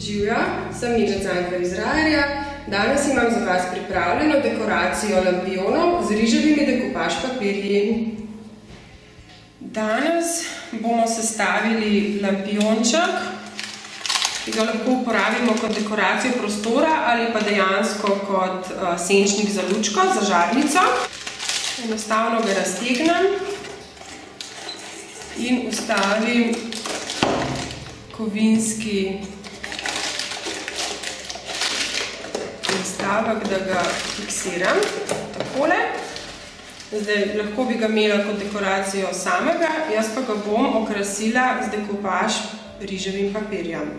Živijo, sem Niža Canka iz Rajerja. Danes imam za vas pripravljeno dekoracijo lampionov z riževimi dekopaž papirji. Danes bomo sestavili lampionček, ki ga lahko uporabimo kot dekoracijo prostora ali pa dejansko kot uh, senčnik za lučko, za žarnico. Enostavno ga raztegnem in ustavim kovinski nastavek, da ga fiksiram takole. Zdaj, lahko bi ga imela kot dekoracijo samega, jaz pa ga bom okrasila z dekopaž riževim papirjem.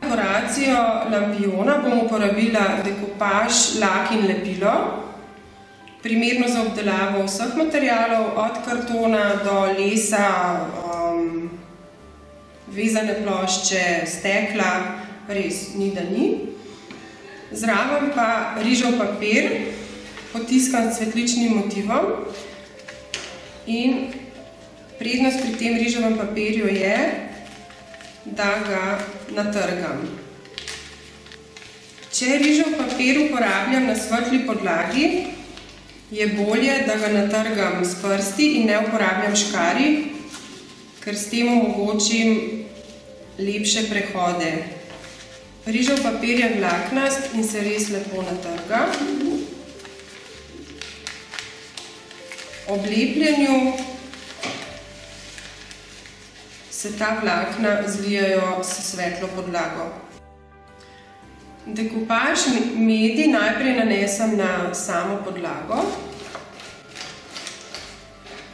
Dekoracijo lampiona bom uporabila dekopaž lak in lepilo, primerno za obdelavo vseh materialov, od kartona do lesa, um, vezane plošče, stekla, res ni da ni. Zraven pa rižev papir, potiskan s cvetličnim motivom. In prednost pri tem riževem papirju je, da ga natrgam. Če rižev papir uporabljam na svetli podlagi, je bolje, da ga natrgam s prsti in ne uporabljam škari, ker s tem omogočim lepše prehode. Rižev papir je vlaknast in se res lepo natrga. Ob lepljenju se ta vlakna zlijajo s svetlo podlago. Dekopaž medi najprej nanesem na samo podlago.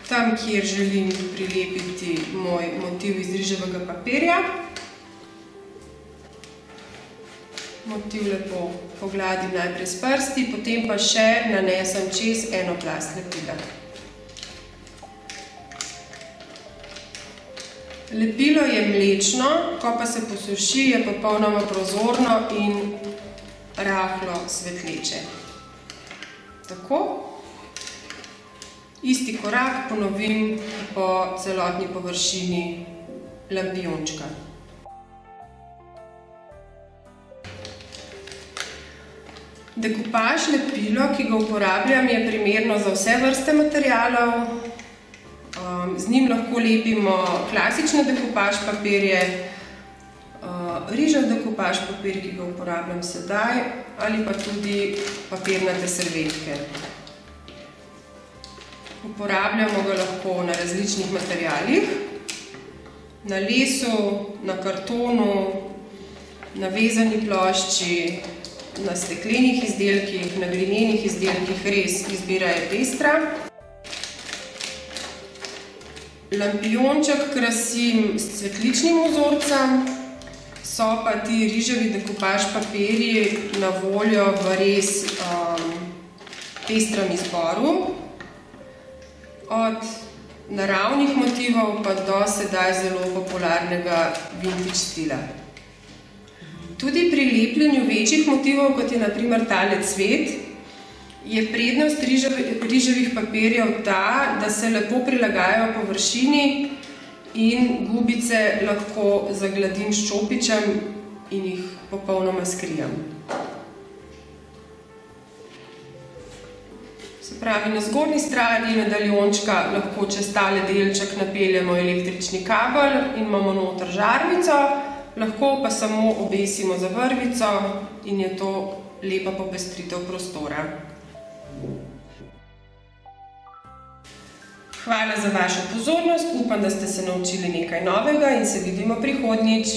Tam, kjer želim prilepiti moj motiv iz riževega papirja. Motiv lepo pogladim najprej s prsti, potem pa še nanesem čez eno plast lepila. Lepilo je mlečno, ko pa se posuši, je popolnoma prozorno in rahlo svetleče. Tako. Isti korak ponovim po celotni površini lampiončka. Dekopaž lepilo, ki ga uporabljam, je primerno za vse vrste materialov. Um, z njim lahko lepimo klasične dekopaž papirje, uh, rižev dekopaž papir, ki ga uporabljam sedaj, ali pa tudi papirnate servetke. Uporabljamo ga lahko na različnih materialih, na lesu, na kartonu, na vezani plošči, na steklenih izdelkih, na glinenih izdelkih res izbira je pestra. Lampionček krasim s cvetličnim vzorcem, so pa ti riževi dekopaž papirji na voljo v res um, pestrem izboru. Od naravnih motivov pa do sedaj zelo popularnega vintage stila. Tudi pri lepljenju večjih motivov, kot je naprimer tale cvet, je prednost riževih papirjev ta, da se lepo prilagajajo površini in gubice lahko zagladim s čopičem in jih popolnoma skrijem. Se pravi, na zgornji strani medaljončka lahko čez tale delček napeljemo električni kabel in imamo noter žarnico, lahko pa samo obesimo za vrvico in je to lepa popestritev prostora. Hvala za vašo pozornost, upam, da ste se naučili nekaj novega in se vidimo prihodnjič.